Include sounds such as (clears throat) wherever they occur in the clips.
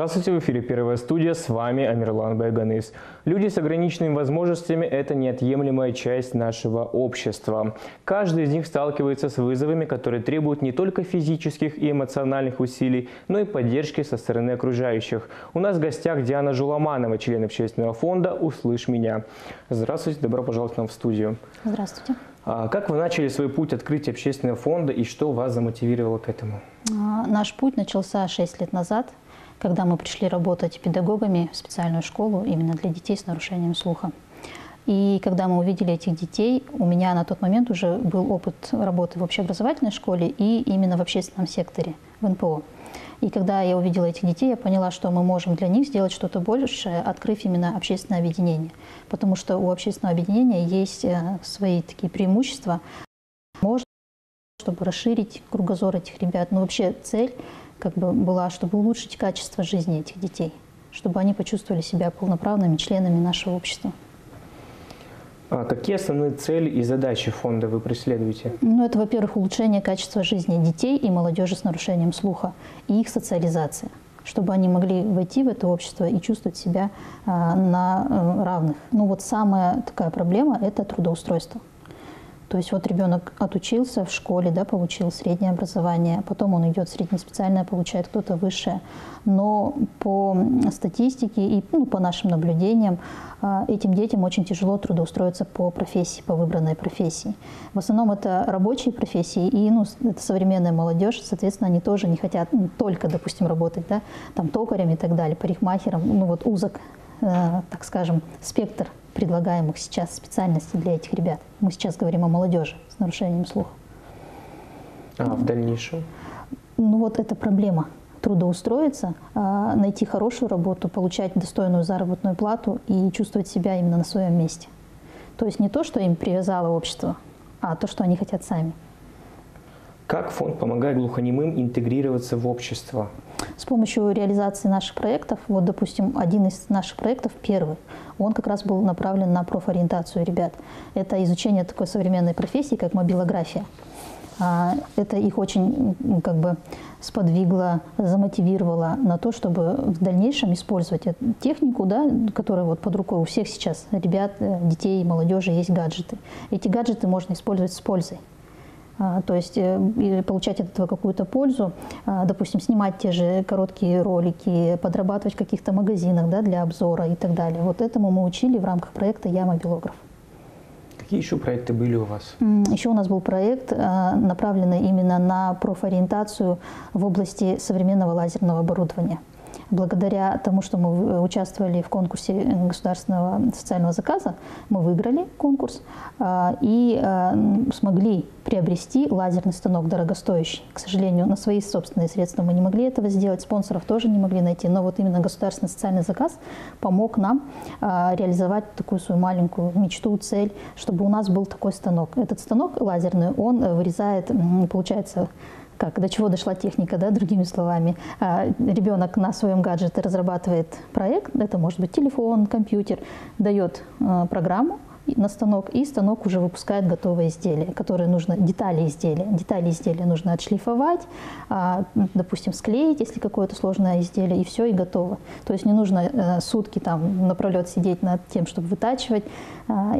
Здравствуйте, в эфире «Первая студия», с вами Амирлан Байганыс. Люди с ограниченными возможностями – это неотъемлемая часть нашего общества. Каждый из них сталкивается с вызовами, которые требуют не только физических и эмоциональных усилий, но и поддержки со стороны окружающих. У нас в гостях Диана Жуламанова, член общественного фонда «Услышь меня». Здравствуйте, добро пожаловать к нам в студию. Здравствуйте. А как вы начали свой путь открытия общественного фонда и что вас замотивировало к этому? А, наш путь начался 6 лет назад – когда мы пришли работать педагогами в специальную школу именно для детей с нарушением слуха. И когда мы увидели этих детей, у меня на тот момент уже был опыт работы в общеобразовательной школе и именно в общественном секторе, в НПО. И когда я увидела этих детей, я поняла, что мы можем для них сделать что-то большее, открыв именно общественное объединение. Потому что у общественного объединения есть э, свои такие преимущества. Можно, чтобы расширить кругозор этих ребят. Но вообще цель как бы была, чтобы улучшить качество жизни этих детей, чтобы они почувствовали себя полноправными членами нашего общества. А какие основные цели и задачи фонда вы преследуете? Ну, это, во-первых, улучшение качества жизни детей и молодежи с нарушением слуха и их социализация чтобы они могли войти в это общество и чувствовать себя а, на а, равных. Ну вот самая такая проблема – это трудоустройство. То есть вот ребенок отучился в школе, да, получил среднее образование, потом он идет среднеспециальное, получает кто-то высшее. Но по статистике и ну, по нашим наблюдениям а, этим детям очень тяжело трудоустроиться по профессии, по выбранной профессии. В основном это рабочие профессии, и ну, это современная молодежь, соответственно, они тоже не хотят ну, только, допустим, работать да, там, токарем и так далее, парикмахером. Ну вот узок, э, так скажем, спектр предлагаемых сейчас специальностей для этих ребят. Мы сейчас говорим о молодежи с нарушением слуха. А в дальнейшем? Ну вот это проблема. Трудоустроиться, а, найти хорошую работу, получать достойную заработную плату и чувствовать себя именно на своем месте. То есть не то, что им привязало общество, а то, что они хотят сами. Как фонд помогает глухонемым интегрироваться в общество? С помощью реализации наших проектов, вот, допустим, один из наших проектов, первый, он как раз был направлен на профориентацию ребят. Это изучение такой современной профессии, как мобилография. А, это их очень как бы сподвигло, замотивировало на то, чтобы в дальнейшем использовать технику, да, которая вот под рукой у всех сейчас ребят, э, детей, молодежи есть гаджеты. Эти гаджеты можно использовать с пользой. А, то есть э, получать от этого какую-то пользу, а, допустим, снимать те же короткие ролики, подрабатывать в каких-то магазинах да, для обзора и так далее. Вот этому мы учили в рамках проекта «Я мобилограф». Какие еще проекты были у вас? Еще у нас был проект, а, направленный именно на профориентацию в области современного лазерного оборудования – Благодаря тому, что мы участвовали в конкурсе государственного социального заказа, мы выиграли конкурс а, и а, смогли приобрести лазерный станок дорогостоящий. К сожалению, на свои собственные средства мы не могли этого сделать, спонсоров тоже не могли найти, но вот именно государственный социальный заказ помог нам а, реализовать такую свою маленькую мечту, цель, чтобы у нас был такой станок. Этот станок лазерный, он вырезает, получается, как, до чего дошла техника, да, другими словами. А, ребенок на своем гаджете разрабатывает проект, это может быть телефон, компьютер, дает а, программу, на станок, и станок уже выпускает готовое изделие, которое нужно, детали изделия. Детали изделия нужно отшлифовать, а, допустим, склеить, если какое-то сложное изделие, и все, и готово. То есть не нужно э, сутки там напролет сидеть над тем, чтобы вытачивать.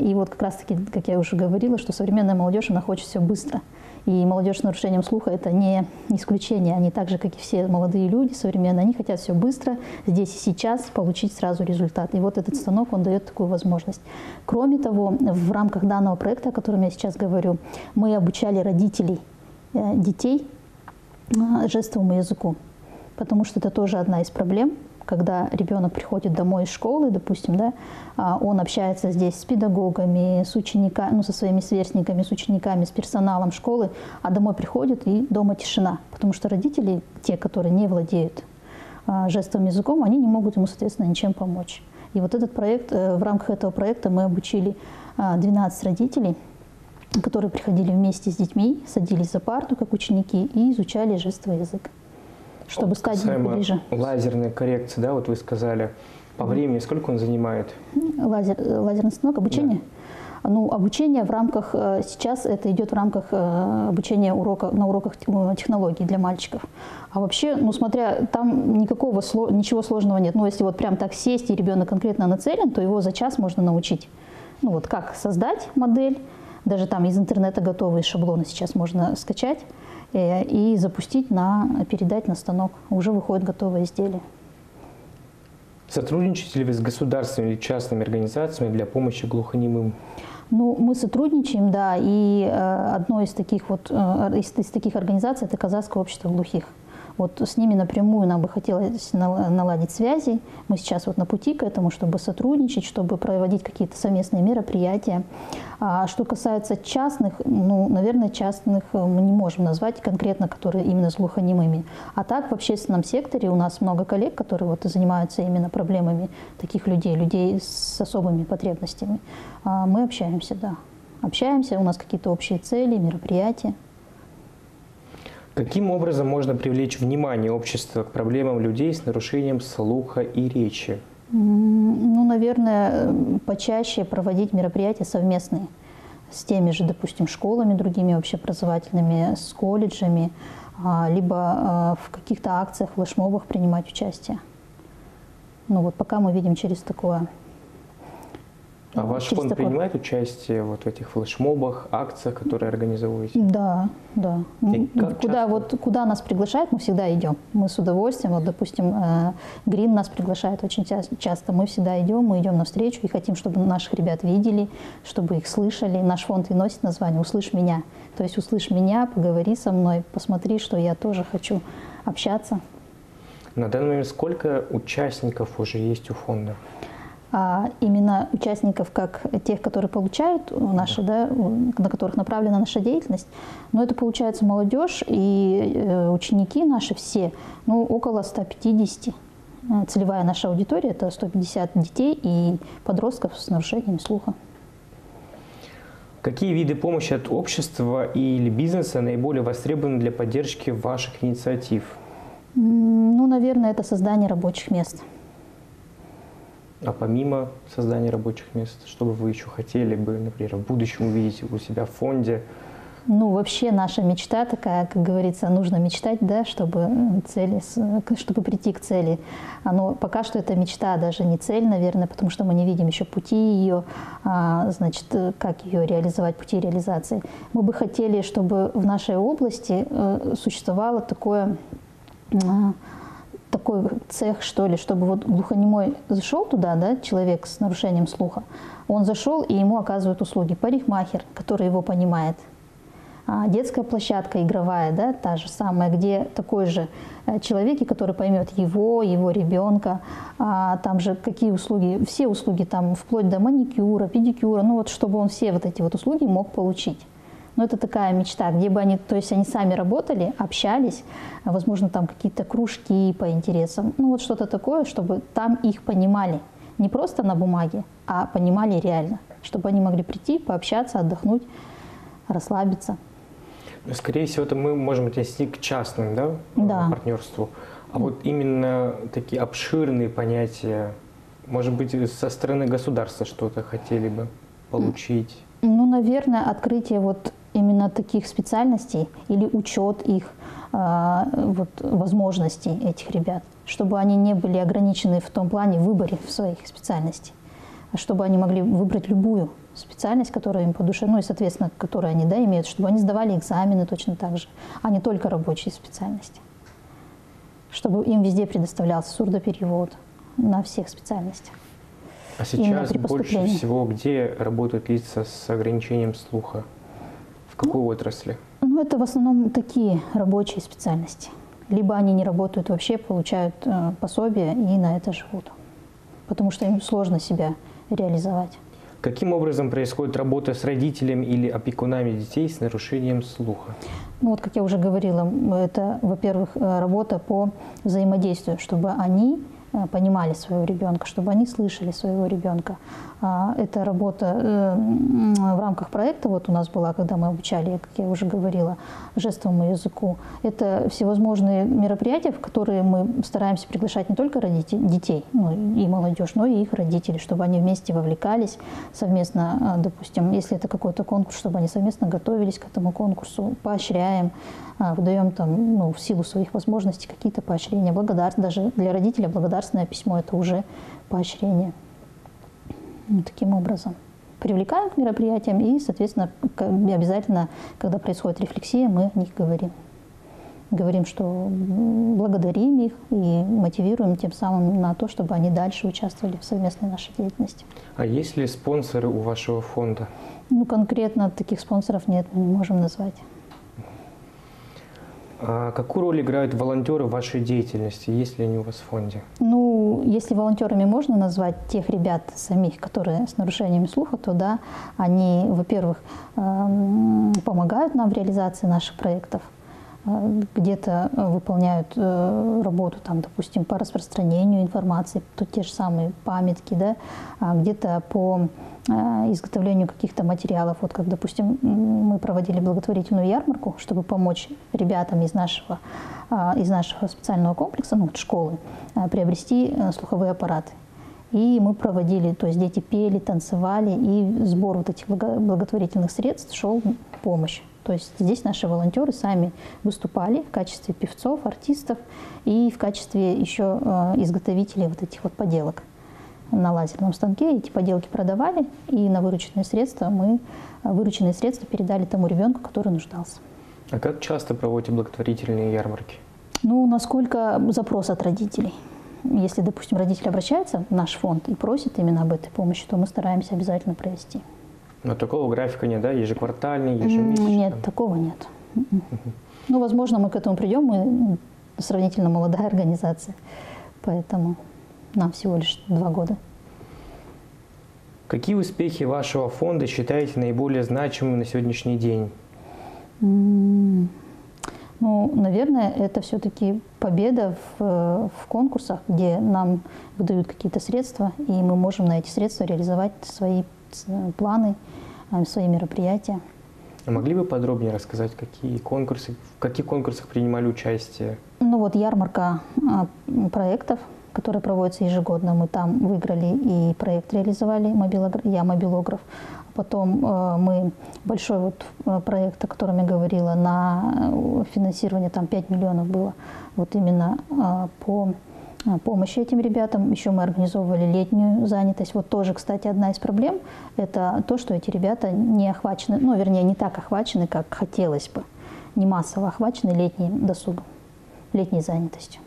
И вот как раз-таки, как я уже говорила, что современная молодежь, она хочет все быстро. И молодежь с нарушением слуха – это не исключение. Они так же, как и все молодые люди современные, они хотят все быстро, здесь и сейчас получить сразу результат. И вот этот станок, он дает такую возможность. Кроме того, в рамках данного проекта, о котором я сейчас говорю, мы обучали родителей э, детей э, жестовому языку, потому что это тоже одна из проблем – когда ребенок приходит домой из школы, допустим, да, а, он общается здесь с педагогами, с учениками, ну, со своими сверстниками, с учениками, с персоналом школы, а домой приходит и дома тишина, потому что родители, те, которые не владеют а, жестовым языком, они не могут ему, соответственно, ничем помочь. И вот этот проект, э, в рамках этого проекта мы обучили 12 а, родителей, которые приходили вместе с детьми, садились за парту, как ученики, и изучали жестовый язык чтобы стать ближе. Лазерная коррекция, да, вот вы сказали. По времени сколько он занимает? Лазер, лазерный станок, обучение? Ну, обучение в рамках, э, сейчас это идет в рамках э, обучения урока, на уроках технологий для мальчиков. А вообще, ну, смотря, там никакого, ничего сложного нет. Ну, если вот прям так сесть, и ребенок конкретно нацелен, то его за час можно научить. Ну, вот как создать модель, даже там из интернета готовые шаблоны сейчас можно скачать э, и запустить на, передать на станок. Уже выходит готовое изделие. Сотрудничаете ли вы с государственными или частными организациями для помощи глухонемым? Ну, мы сотрудничаем, да, и э, одной из таких вот э, из, из таких организаций это Казахское общество глухих. Вот с ними напрямую нам бы хотелось наладить связи. Мы сейчас вот на пути к этому, чтобы сотрудничать, чтобы проводить какие-то совместные мероприятия. А что касается частных, ну, наверное, частных э, мы не можем назвать конкретно, которые именно с глухонемыми. А так в общественном секторе у нас много коллег, которые вот занимаются именно проблемами таких людей, людей с особыми потребностями. А мы общаемся, да. Общаемся, у нас какие-то общие цели, мероприятия. Каким образом можно привлечь внимание общества к проблемам людей с нарушением слуха и речи? Ну, наверное, почаще проводить мероприятия совместные с теми же, допустим, школами другими общеобразовательными, с колледжами, а, либо а, в каких-то акциях, флешмобах принимать участие. Ну вот пока мы видим через такое а ваш фонд такое... принимает участие вот в этих флешмобах, акциях, которые организовываете? Да, да. И куда, вот, куда нас приглашают, мы всегда идем. Мы с удовольствием, вот, допустим, э, Грин нас приглашает очень часто. Мы всегда идем, мы идем навстречу и хотим, чтобы наших ребят видели, чтобы их слышали. Наш фонд и носит название «Услышь меня». То есть услышь меня, поговори со мной, посмотри, что я тоже хочу общаться. На данный момент сколько участников уже есть у фонда? А именно участников, как тех, которые получают наши, да, на которых направлена наша деятельность. Но это получается молодежь и э, ученики наши все, ну, около 150. Э, целевая наша аудитория – это 150 детей и подростков с нарушениями слуха. Какие виды помощи от общества или бизнеса наиболее востребованы для поддержки ваших инициатив? Ну, наверное, это создание рабочих мест. А помимо создания рабочих мест, что бы вы еще хотели бы, например, в будущем увидеть у себя в фонде? Ну, вообще наша мечта такая, как говорится, нужно мечтать, да, чтобы, цели, чтобы прийти к цели. Но пока что это мечта, даже не цель, наверное, потому что мы не видим еще пути ее, а, значит, как ее реализовать, пути реализации. Мы бы хотели, чтобы в нашей области э, существовало такое а, такой цех, что ли, чтобы вот глухонемой зашел туда, да, человек с нарушением слуха, он зашел, и ему оказывают услуги. Парикмахер, который его понимает. А детская площадка игровая, да, та же самая, где такой же э, человек, который поймет его, его ребенка. А там же какие услуги, все услуги там, вплоть до маникюра, педикюра, ну вот чтобы он все вот эти вот услуги мог получить. Но это такая мечта, где бы они, то есть они сами работали, общались, возможно, там какие-то кружки по интересам, ну вот что-то такое, чтобы там их понимали. Не просто на бумаге, а понимали реально, чтобы они могли прийти, пообщаться, отдохнуть, расслабиться. Скорее всего, это мы можем отнести к частным да, да. партнерству. А вот именно такие обширные понятия, может быть, со стороны государства что-то хотели бы получить? Ну, наверное, открытие вот именно таких специальностей или учет их а, вот, возможностей этих ребят, чтобы они не были ограничены в том плане в выборе в своих специальностей, а чтобы они могли выбрать любую специальность, которая им по душе, ну и, соответственно, которую они да, имеют, чтобы они сдавали экзамены точно так же, а не только рабочие специальности. Чтобы им везде предоставлялся сурдоперевод на всех специальностях. А сейчас больше всего где работают лица с ограничением слуха? Какой отрасли? Ну, это в основном такие рабочие специальности. Либо они не работают вообще, получают э, пособие и на это живут. Потому что им сложно себя реализовать. Каким образом происходит работа с родителями или опекунами детей с нарушением слуха? Ну вот, как я уже говорила, это, во-первых, э, работа по взаимодействию, чтобы они понимали своего ребенка, чтобы они слышали своего ребенка. А, это работа э, в рамках проекта, вот у нас была, когда мы обучали, как я уже говорила, жестовому языку. Это всевозможные мероприятия, в которые мы стараемся приглашать не только родителей, детей ну, и молодежь, но и их родителей, чтобы они вместе вовлекались совместно, э, допустим, если это какой-то конкурс, чтобы они совместно готовились к этому конкурсу, поощряем, выдаем там, ну, в силу своих возможностей какие-то поощрения, благодарность, даже для родителя благодарственное письмо – это уже поощрение. Вот таким образом. Привлекаем к мероприятиям и, соответственно, обязательно, когда происходит рефлексия, мы о них говорим. Говорим, что благодарим их и мотивируем тем самым на то, чтобы они дальше участвовали в совместной нашей деятельности. А есть ли спонсоры у вашего фонда? Ну, конкретно таких спонсоров нет, мы не можем назвать. А какую роль играют волонтеры в вашей деятельности? Есть ли они у вас в фонде? Ну, если волонтерами можно назвать тех ребят самих, которые с нарушениями слуха, то да, они, во-первых, эм, помогают нам в реализации наших проектов, где-то выполняют э, работу, там, допустим, по распространению информации, тут те же самые памятки, да, а где-то по Э, изготовлению каких-то материалов. Вот как, допустим, мы проводили благотворительную ярмарку, чтобы помочь ребятам из нашего, э, из нашего специального комплекса, ну, школы, э, приобрести слуховые аппараты. И мы проводили, то есть дети пели, танцевали, и сбор вот этих благотворительных средств шел помощь. То есть здесь наши волонтеры сами выступали в качестве певцов, артистов и в качестве еще изготовителей вот этих вот поделок на лазерном станке. Эти поделки продавали, и на вырученные средства мы вырученные средства передали тому ребенку, который нуждался. А как часто проводите благотворительные ярмарки? Ну, насколько запрос от родителей. Если, допустим, родители обращаются в наш фонд и просят именно об этой помощи, то мы стараемся обязательно провести. Но такого графика нет, да? Ежеквартальный, ежемесячный? Нет, такого нет. Ну, возможно, мы к этому придем. Мы сравнительно молодая организация, поэтому нам всего лишь два года. Какие успехи вашего фонда считаете наиболее значимыми на сегодняшний день? Ну, наверное, это все-таки победа в, в конкурсах, где нам выдают какие-то средства, и мы можем на эти средства реализовать свои планы, э, свои мероприятия. А могли бы подробнее рассказать, какие конкурсы, в каких конкурсах принимали участие? Ну вот ярмарка а, проектов, который проводится ежегодно. Мы там выиграли и проект реализовали, мобилограф, я мобилограф. Потом э, мы большой вот э, проект, о котором я говорила, на э, финансирование там 5 миллионов было. Вот именно э, по э, помощи этим ребятам. Еще мы организовывали летнюю занятость. Вот тоже, кстати, одна из проблем – это то, что эти ребята не охвачены, ну, вернее, не так охвачены, как хотелось бы, не массово охвачены летним досугом, летней занятостью.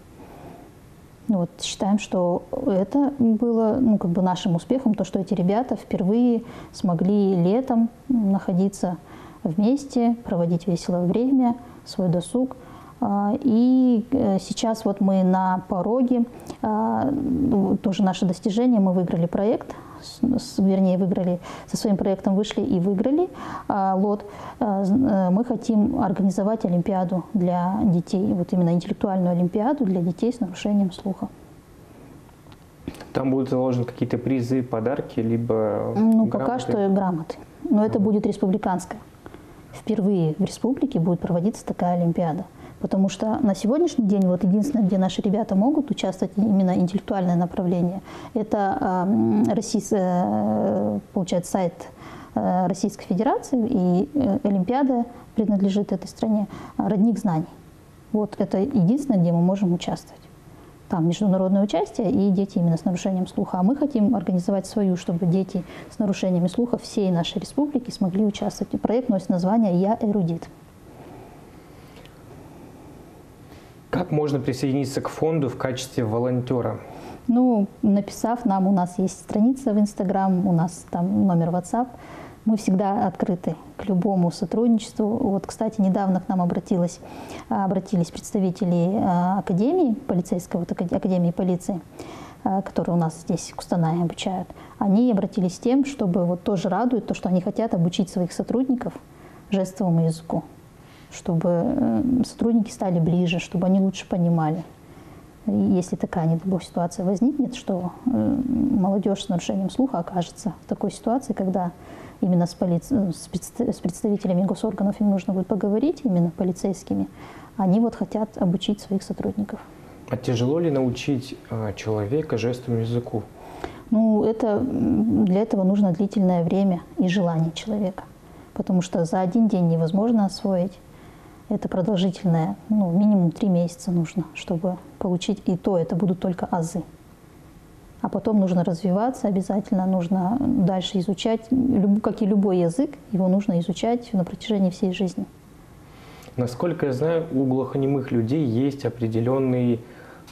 Ну вот, считаем, что это было ну, как бы нашим успехом, то, что эти ребята впервые смогли летом находиться вместе, проводить веселое время, свой досуг. А, и э, сейчас вот мы на пороге, а, ну, тоже наше достижение, мы выиграли проект вернее, выиграли, со своим проектом вышли и выиграли а, лот. Э, мы хотим организовать Олимпиаду для детей, вот именно интеллектуальную Олимпиаду для детей с нарушением слуха. Там будут заложены какие-то призы, подарки, либо Ну, грамоты? пока что грамоты. Но это будет республиканская. Впервые в республике будет проводиться такая Олимпиада. Потому что на сегодняшний день вот единственное, где наши ребята могут участвовать, именно интеллектуальное направление, это э, российс, э, получается, сайт э, Российской Федерации, и э, Олимпиада принадлежит этой стране, родник знаний. Вот это единственное, где мы можем участвовать. Там международное участие и дети именно с нарушением слуха. А мы хотим организовать свою, чтобы дети с нарушениями слуха всей нашей республики смогли участвовать. Проект носит название «Я эрудит». Как можно присоединиться к фонду в качестве волонтера? Ну, написав нам, у нас есть страница в Инстаграм, у нас там номер WhatsApp. Мы всегда открыты к любому сотрудничеству. Вот, кстати, недавно к нам обратилась, обратились представители а, Академии полицейского, вот, Академии полиции, а, которые у нас здесь в Кустанае обучают. Они обратились тем, чтобы вот тоже радует то, что они хотят обучить своих сотрудников жестовому языку чтобы э, сотрудники стали ближе, чтобы они лучше понимали. если такая, не дай ситуация возникнет, что э, молодежь с нарушением слуха окажется в такой ситуации, когда именно с, поли... с представителями госорганов им нужно будет поговорить, именно полицейскими, они вот хотят обучить своих сотрудников. А тяжело ли научить человека жестовому языку? Ну, это, для этого нужно длительное время и желание человека. Потому что за один день невозможно освоить. Это продолжительное, ну, минимум три месяца нужно, чтобы получить. И то это будут только азы. А потом нужно развиваться, обязательно нужно дальше изучать. Как и любой язык, его нужно изучать на протяжении всей жизни. Насколько я знаю, у глухонемых людей есть определенный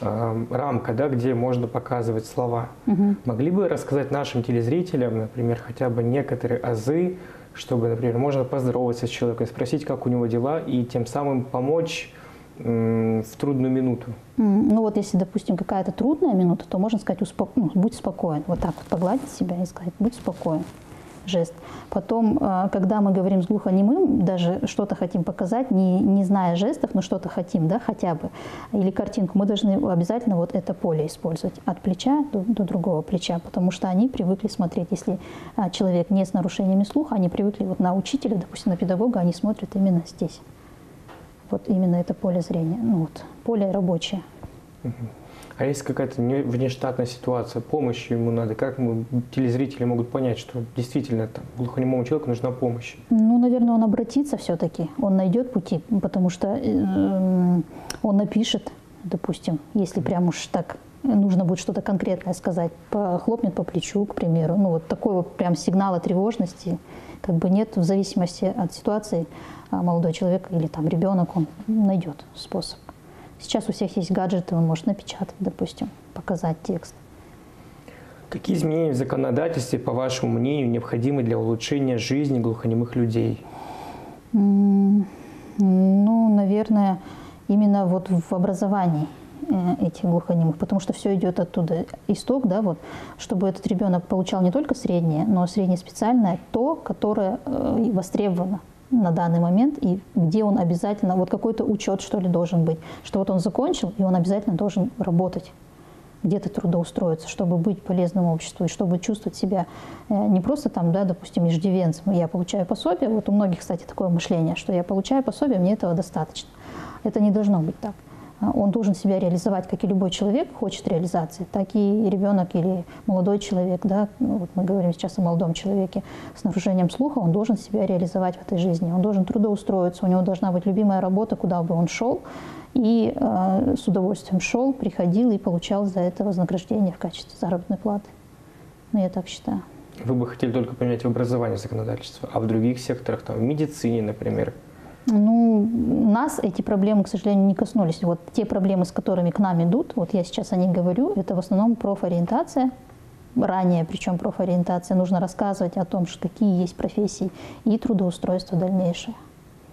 э, рамка, да, где можно показывать слова. Угу. Могли бы рассказать нашим телезрителям, например, хотя бы некоторые азы, чтобы, например, можно поздороваться с человеком, спросить, как у него дела, и тем самым помочь в трудную минуту? Ну вот если, допустим, какая-то трудная минута, то можно сказать, успоко... ну, будь спокоен. Вот так вот погладить себя и сказать, будь спокоен жест. Потом, э, когда мы говорим с глухонемым, даже что-то хотим показать, не, не зная жестов, но что-то хотим, да, хотя бы, или картинку, мы должны обязательно вот это поле использовать от плеча до, до другого плеча, потому что они привыкли смотреть, если а, человек не с нарушениями слуха, они привыкли вот на учителя, допустим, на педагога, они смотрят именно здесь. Вот именно это поле зрения, ну вот, поле рабочее. Угу. А если какая-то внештатная ситуация, помощь ему надо, как мы, телезрители могут понять, что действительно там, глухонемому человеку нужна помощь? Ну, наверное, он обратится все-таки, он найдет пути, потому что э, он напишет, допустим, если прям уж так нужно будет что-то конкретное сказать, хлопнет по плечу, к примеру. Ну, вот такой вот прям сигнала тревожности как бы нет в зависимости от ситуации а молодой человек или там ребенок, он найдет способ. Сейчас у всех есть гаджеты, он может напечатать, допустим, показать текст. Какие изменения в законодательстве, по вашему мнению, необходимы для улучшения жизни глухонемых людей? Ну, наверное, именно вот в образовании э, этих глухонемых, потому что все идет оттуда. Исток, да, вот, чтобы этот ребенок получал не только среднее, но среднее специальное, то, которое э, востребовано на данный момент и где он обязательно, вот какой-то учет, что ли, должен быть, что вот он закончил, и он обязательно должен работать где-то трудоустроиться, чтобы быть полезным обществу и чтобы чувствовать себя э, не просто там, да, допустим, иждивенцем. Я получаю пособие, вот у многих, кстати, такое мышление, что я получаю пособие, мне этого достаточно. Это не должно быть так. А, он должен себя реализовать, как и любой человек хочет реализации, так и ребенок или молодой человек, да, ну, вот мы говорим сейчас о молодом человеке с нарушением слуха, он должен себя реализовать в этой жизни, он должен трудоустроиться, у него должна быть любимая работа, куда бы он шел, и э, с удовольствием шел, приходил и получал за это вознаграждение в качестве заработной платы. Ну, я так считаю. Вы бы хотели только поменять в образовании законодательство, а в других секторах, там, в медицине, например, ну, нас эти проблемы, к сожалению, не коснулись. Вот те проблемы, с которыми к нам идут, вот я сейчас о них говорю, это в основном профориентация, ранее, причем профориентация, нужно рассказывать о том, что какие есть профессии и трудоустройство дальнейшее.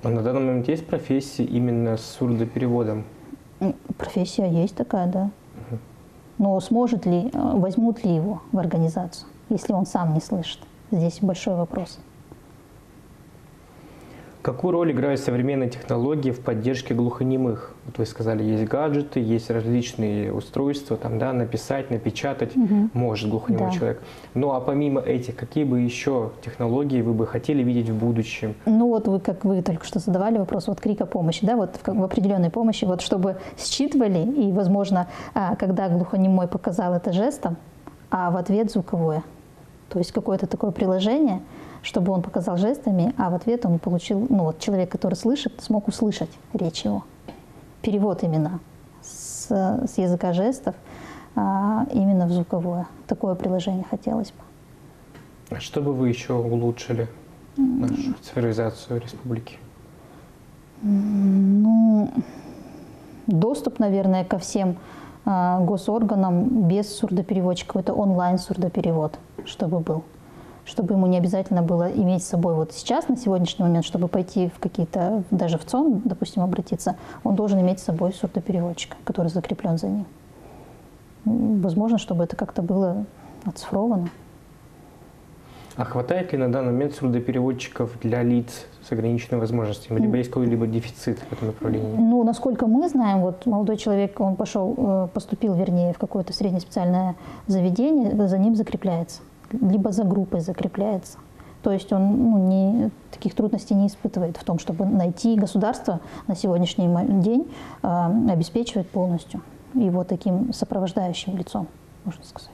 А на данный момент есть профессии именно с сурдопереводом? Профессия есть такая, да. Угу. Но сможет ли, э, возьмут ли его в организацию, если он сам не слышит? Здесь большой вопрос. Какую роль играют современные технологии в поддержке глухонемых? Вот вы сказали, есть гаджеты, есть различные устройства, там, да, написать, напечатать угу. может глухонемой да. человек. Ну а помимо этих, какие бы еще технологии вы бы хотели видеть в будущем? Ну вот вы, как вы только что задавали вопрос, вот крика помощи, да, вот в, в определенной помощи, вот чтобы считывали, и, возможно, а, когда глухонемой показал это жестом, а в ответ звуковое. То есть какое-то такое приложение – чтобы он показал жестами, а в ответ он получил, ну вот человек, который слышит, смог услышать речь его. Перевод именно с, с языка жестов а, именно в звуковое. Такое приложение хотелось бы. А что бы вы еще улучшили нашу цифровизацию республики? Ну, доступ, наверное, ко всем а, госорганам без сурдопереводчиков. Это онлайн-сурдоперевод, чтобы был чтобы ему не обязательно было иметь с собой вот сейчас, на сегодняшний момент, чтобы пойти в какие-то, даже в ЦОН, допустим, обратиться, он должен иметь с собой сурдопереводчика, который закреплен за ним. Возможно, чтобы это как-то было оцифровано. А хватает ли на данный момент сурдопереводчиков для лиц с ограниченными возможностями? Либо есть какой-либо дефицит в этом направлении? Ну, насколько мы знаем, вот молодой человек, он пошел, э, поступил, вернее, в какое-то среднее специальное заведение, за ним закрепляется, либо за группой закрепляется. То есть он ну, не, таких трудностей не испытывает в том, чтобы найти государство на сегодняшний день э, обеспечивает полностью его таким сопровождающим лицом, можно сказать.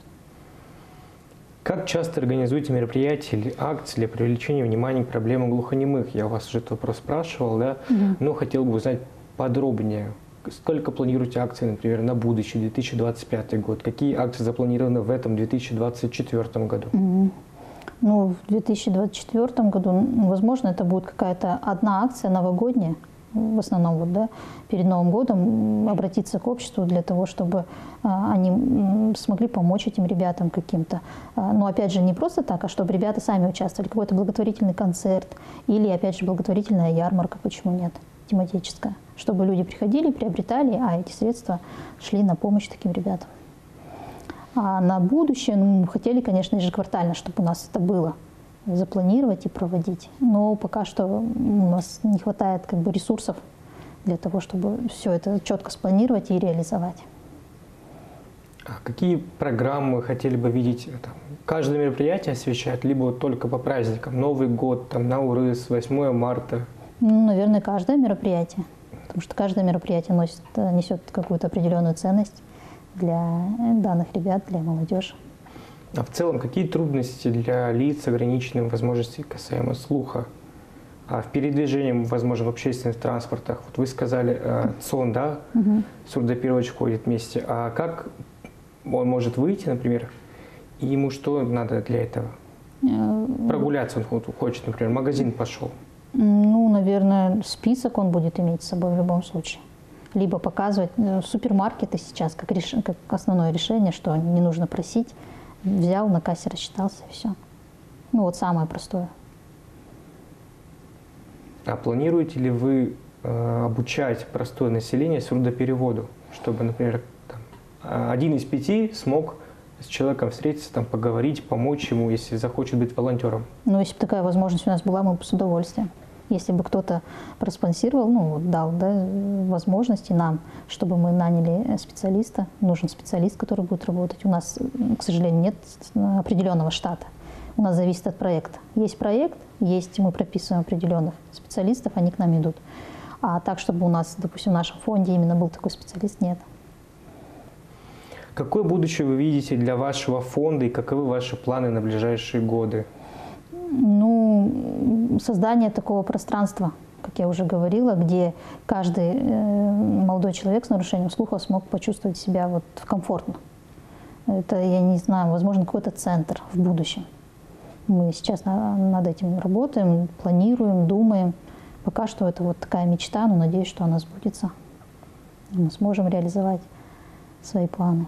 Как часто организуете мероприятия или акции для привлечения внимания к проблемам глухонемых? Я у вас уже этот вопрос спрашивал, да, угу. но хотел бы узнать подробнее. Сколько планируете акций, например, на будущий 2025 год? Какие акции запланированы в этом 2024 году? Угу. Ну, в 2024 году, возможно, это будет какая-то одна акция новогодняя, в основном вот, да, перед Новым годом обратиться к обществу для того, чтобы а, они смогли помочь этим ребятам каким-то. А, но опять же не просто так, а чтобы ребята сами участвовали, какой-то благотворительный концерт или опять же благотворительная ярмарка, почему нет, тематическая, чтобы люди приходили, приобретали, а эти средства шли на помощь таким ребятам. А на будущее ну, мы хотели, конечно, ежеквартально, чтобы у нас это было запланировать и проводить. Но пока что у нас не хватает как бы ресурсов для того, чтобы все это четко спланировать и реализовать. А какие программы хотели бы видеть? Там, каждое мероприятие освещает, либо только по праздникам? Новый год, там, Наурыз, 8 марта? Ну, наверное, каждое мероприятие. Потому что каждое мероприятие носит, несет какую-то определенную ценность для данных ребят, для молодежи. А в целом, какие трудности для лиц с ограниченными возможностями касаемо слуха? А в передвижении, возможно, в общественных транспортах, вот вы сказали, э, ЦОН, да, угу. сурдопереводчик ходит вместе, а как он может выйти, например, и ему что надо для этого? Э, Прогуляться он хочет, например, в магазин пошел. Ну, наверное, список он будет иметь с собой в любом случае. Либо показывать э, супермаркеты сейчас как, реш... как основное решение, что не нужно просить, взял, на кассе рассчитался, и все. Ну вот самое простое. А планируете ли вы э, обучать простое население сурдопереводу, чтобы, например, там, а, один из пяти смог с человеком встретиться, там, поговорить, помочь ему, если захочет быть волонтером? Ну, если бы такая возможность у нас была, мы бы с удовольствием. Если бы кто-то проспонсировал, ну, дал да, возможности нам, чтобы мы наняли специалиста, нужен специалист, который будет работать. У нас, к сожалению, нет определенного штата. У нас зависит от проекта. Есть проект, есть, мы прописываем определенных специалистов, они к нам идут. А так, чтобы у нас, допустим, в нашем фонде именно был такой специалист, нет. Какое будущее вы видите для вашего фонда и каковы ваши планы на ближайшие годы? Ну, создание такого пространства, как я уже говорила, где каждый э, молодой человек с нарушением слуха смог почувствовать себя вот комфортно. Это, я не знаю, возможно, какой-то центр в будущем. Мы сейчас над этим работаем, планируем, думаем. Пока что это вот такая мечта, но надеюсь, что она сбудется. Мы сможем реализовать свои планы.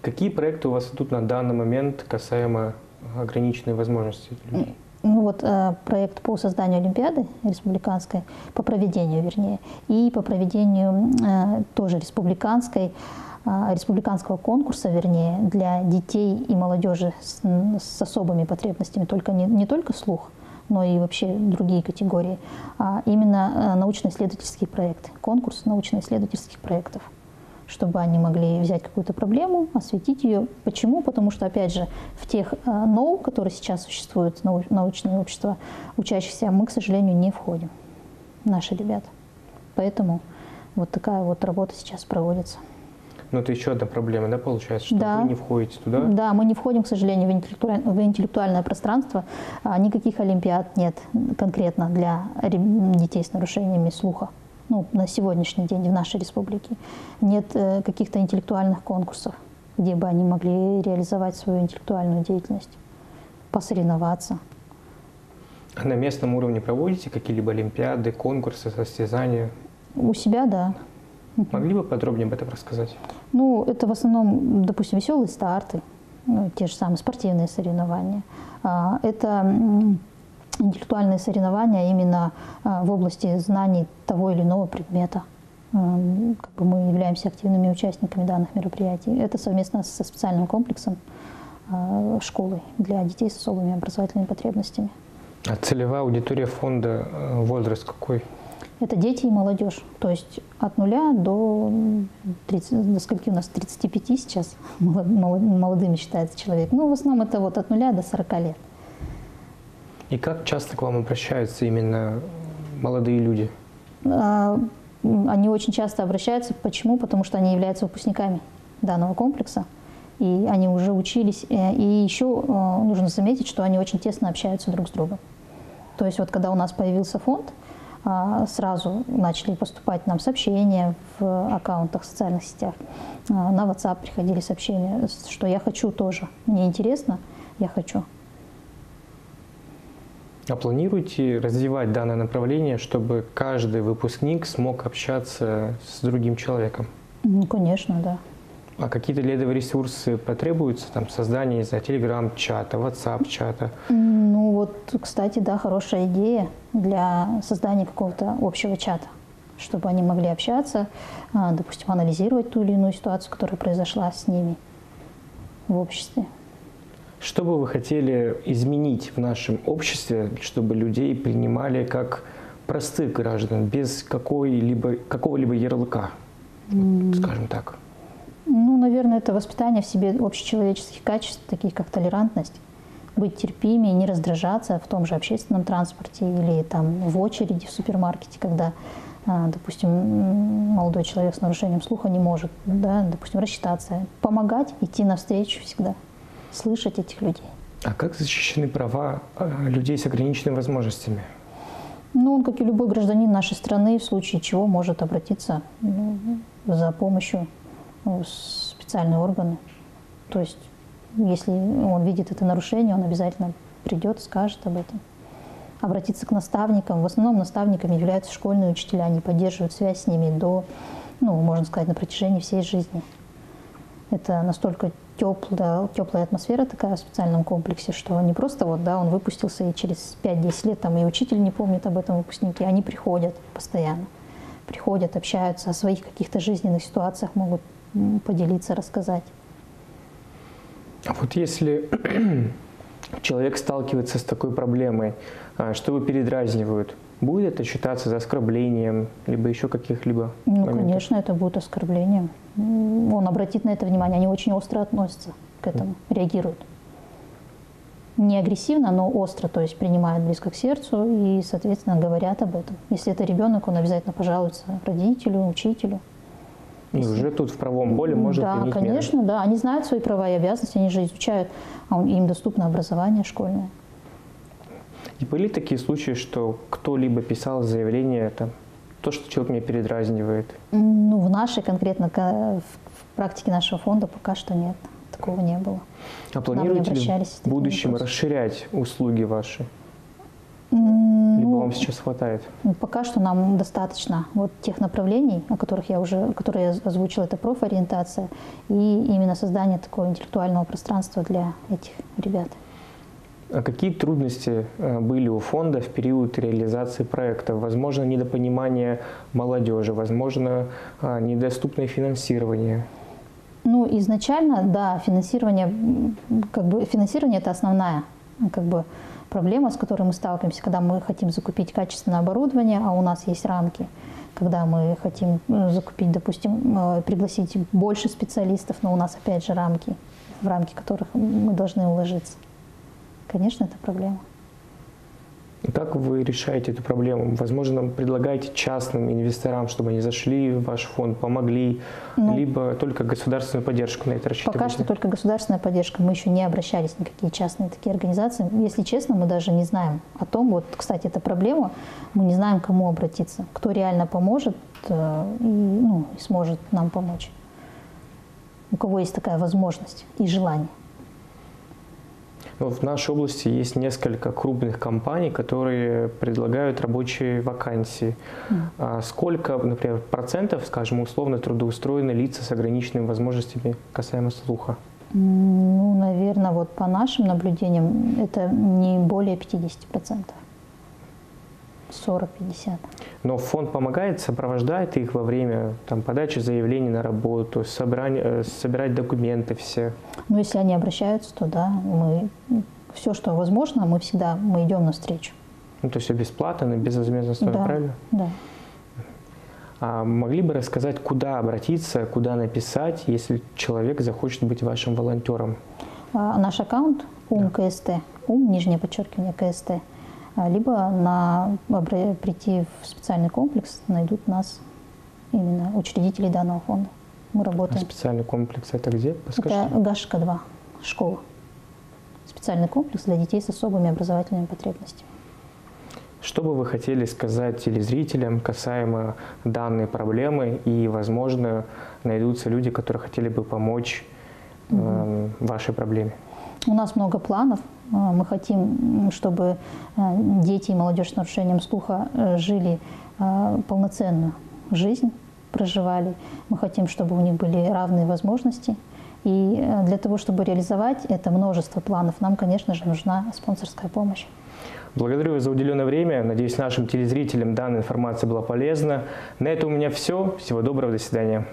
Какие проекты у вас идут на данный момент касаемо ограниченной возможности? Ну вот э, проект по созданию Олимпиады республиканской, по проведению, вернее, и по проведению э, тоже республиканской, э, республиканского конкурса, вернее, для детей и молодежи с, с особыми потребностями, только не, не только слух, но и вообще другие категории, а именно научно-исследовательские проекты, конкурс научно-исследовательских проектов чтобы они могли взять какую-то проблему, осветить ее. Почему? Потому что, опять же, в тех э, ноу, которые сейчас существуют, научные общества учащихся, мы, к сожалению, не входим, наши ребята. Поэтому вот такая вот работа сейчас проводится. Но это еще одна проблема, да, получается, что да. вы не входите туда? Да, мы не входим, к сожалению, в, интеллектуаль... в интеллектуальное пространство. А никаких олимпиад нет конкретно для детей с нарушениями слуха ну, на сегодняшний день в нашей республике. Нет э, каких-то интеллектуальных конкурсов, где бы они могли реализовать свою интеллектуальную деятельность, посоревноваться. А на местном уровне проводите какие-либо олимпиады, конкурсы, состязания? У себя, да. Могли бы подробнее об этом рассказать? Ну, это в основном, допустим, веселые старты, ну, те же самые спортивные соревнования. А, это интеллектуальные соревнования именно а, в области знаний того или иного предмета. А, как бы мы являемся активными участниками данных мероприятий. Это совместно со специальным комплексом э, школой для детей с особыми образовательными потребностями. А целевая аудитория фонда возраст какой? Это дети и молодежь. То есть от нуля до, 30, до скольки у нас, 35 сейчас молодыми считается человек. Ну, в основном это вот от нуля до 40 лет. И как часто к вам обращаются именно молодые люди? А, они очень часто обращаются. Почему? Потому что они являются выпускниками данного комплекса. И они уже учились. Э, и еще э, нужно заметить, что они очень тесно общаются друг с другом. То есть вот когда у нас появился фонд, а, сразу начали поступать нам сообщения в аккаунтах в социальных сетях. А, на WhatsApp приходили сообщения, что я хочу тоже. Мне интересно, я хочу. А планируете развивать данное направление, чтобы каждый выпускник смог общаться с другим человеком? Ну, конечно, да. А какие-то этого ресурсы потребуются? Там создание, не знаю, телеграм-чата, WhatsApp-чата? Ну вот, кстати, да, хорошая идея для создания какого-то общего чата, чтобы они могли общаться, а, допустим, анализировать ту или иную ситуацию, которая произошла с ними в обществе. Что бы вы хотели изменить в нашем обществе, чтобы людей принимали как простых граждан, без какой-либо, какого-либо ярлыка, mm. скажем так? Ну, наверное, это воспитание в себе общечеловеческих качеств, таких как толерантность, быть терпимее, не раздражаться в том же общественном транспорте или там в очереди в супермаркете, когда, а, допустим, молодой человек с нарушением слуха не может, да, допустим, рассчитаться, помогать, идти навстречу всегда слышать этих людей. А как защищены права э, людей с ограниченными возможностями? Ну, он, как и любой гражданин нашей страны, в случае чего может обратиться ну, за помощью в специальные органы. То есть, если он видит это нарушение, он обязательно придет, скажет об этом. Обратиться к наставникам. В основном наставниками являются школьные учителя. Они поддерживают связь с ними до, ну, можно сказать, на протяжении всей жизни. Это настолько теплая, теплая атмосфера такая в специальном комплексе, что не просто вот, да, он выпустился и через 5-10 лет там и учитель не помнит об этом выпускнике, они приходят постоянно, приходят, общаются о своих каких-то жизненных ситуациях, могут поделиться, рассказать. А вот если (clears throat) человек сталкивается с такой проблемой, а, что его передразнивают, будет это считаться за оскорблением, либо еще каких-либо Ну, моментов? конечно, это будет оскорблением. Он обратит на это внимание, они очень остро относятся к этому, реагируют. Не агрессивно, но остро, то есть принимают близко к сердцу и, соответственно, говорят об этом. Если это ребенок, он обязательно пожалуется родителю, учителю. И Если... уже тут в правом поле может Да, конечно, меры. да. Они знают свои права и обязанности, они же изучают, а им доступно образование школьное. И были такие случаи, что кто-либо писал заявление, там, то, что человек меня передразнивает? Ну, в нашей конкретно, в практике нашего фонда пока что нет. Такого не было. А планируете ли в будущем расширять услуги ваши? Ну, Либо вам сейчас хватает? Ну, пока что нам достаточно вот тех направлений, о которых я уже, которые я озвучила, это профориентация и именно создание такого интеллектуального пространства для этих ребят. А какие трудности э, были у фонда в период реализации проекта? Возможно, недопонимание молодежи, возможно, а, недоступное финансирование. Ну, изначально, да, финансирование, как бы финансирование это основная как бы, проблема, с которой мы сталкиваемся, когда мы хотим закупить качественное оборудование, а у нас есть рамки. Когда мы хотим э, закупить, допустим, э, пригласить больше специалистов, но у нас опять же рамки, в рамки которых мы должны уложиться. Конечно, это проблема. Как вы решаете эту проблему? Возможно, предлагаете частным инвесторам, чтобы они зашли в ваш фонд, помогли, ну, либо только государственную поддержку на это рассчитываете? Пока что только государственная поддержка. Мы еще не обращались ни какие частные такие организации. Если честно, мы даже не знаем о том, вот, кстати, это проблема, мы не знаем, к кому обратиться, кто реально поможет э, и, ну, и сможет нам помочь. У кого есть такая возможность и желание. В нашей области есть несколько крупных компаний, которые предлагают рабочие вакансии. Mm. Сколько, например, процентов, скажем, условно трудоустроены лица с ограниченными возможностями касаемо слуха? Ну, наверное, вот по нашим наблюдениям это не более 50%. 40-50. Но фонд помогает, сопровождает их во время там, подачи заявлений на работу, собрания, э, собирать документы все. Но если они обращаются, то да, мы все, что возможно, мы всегда мы идем навстречу. Ну, то есть все бесплатно, безвозмездно стоит, да, правильно? Да. А могли бы рассказать, куда обратиться, куда написать, если человек захочет быть вашим волонтером? А, наш аккаунт УМКСТ, УМ, нижнее подчеркивание КСТ, либо на, прийти в специальный комплекс, найдут нас именно учредители данного фонда. Мы работаем. А специальный комплекс это где? Подскажите. Это Гашка-2, школа. Специальный комплекс для детей с особыми образовательными потребностями. Что бы вы хотели сказать телезрителям касаемо данной проблемы и, возможно, найдутся люди, которые хотели бы помочь э, вашей проблеме? У нас много планов. Э, мы хотим, чтобы э, дети и молодежь с нарушением слуха э, жили полноценную жизнь, проживали. Мы хотим, чтобы у них были равные возможности. И для того, чтобы реализовать это множество планов, нам, конечно же, нужна спонсорская помощь. Благодарю вас за уделенное время. Надеюсь, нашим телезрителям данная информация была полезна. На этом у меня все. Всего доброго. До свидания.